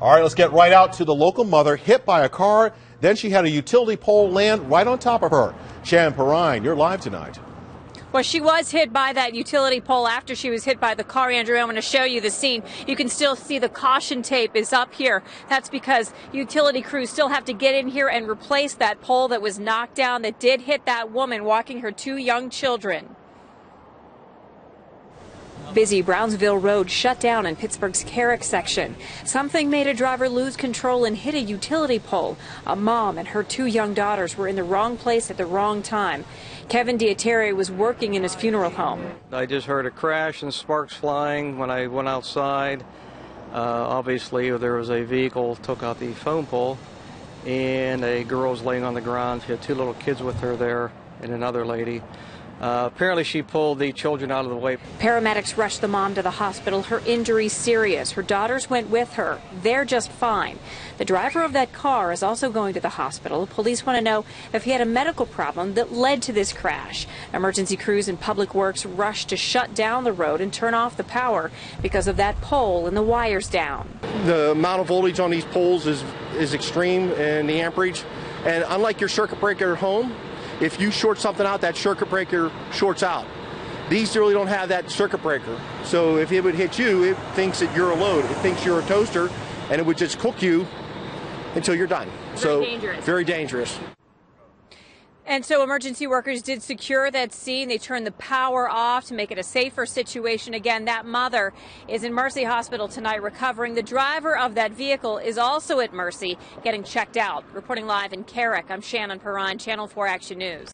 All right, let's get right out to the local mother hit by a car. Then she had a utility pole land right on top of her. Shannon Perrine, you're live tonight. Well, she was hit by that utility pole after she was hit by the car, Andrew. I'm going to show you the scene. You can still see the caution tape is up here. That's because utility crews still have to get in here and replace that pole that was knocked down that did hit that woman walking her two young children. Busy Brownsville Road shut down in Pittsburgh's Carrick section. Something made a driver lose control and hit a utility pole. A mom and her two young daughters were in the wrong place at the wrong time. Kevin Diateri was working in his funeral home. I just heard a crash and sparks flying when I went outside. Uh, obviously, there was a vehicle took out the phone pole, and a girl was laying on the ground. She had two little kids with her there, and another lady. Uh, apparently, she pulled the children out of the way. Paramedics rushed the mom to the hospital. Her injury serious. Her daughters went with her. They're just fine. The driver of that car is also going to the hospital. Police want to know if he had a medical problem that led to this crash. Emergency crews and public works rushed to shut down the road and turn off the power because of that pole and the wires down. The amount of voltage on these poles is is extreme and the amperage. And unlike your circuit breaker at home, if you short something out, that circuit breaker shorts out. These really don't have that circuit breaker. So if it would hit you, it thinks that you're a load. It thinks you're a toaster, and it would just cook you until you're done. Very so dangerous. very dangerous. And so emergency workers did secure that scene. They turned the power off to make it a safer situation. Again, that mother is in Mercy Hospital tonight recovering. The driver of that vehicle is also at Mercy getting checked out. Reporting live in Carrick, I'm Shannon Perrine, Channel 4 Action News.